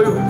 어휴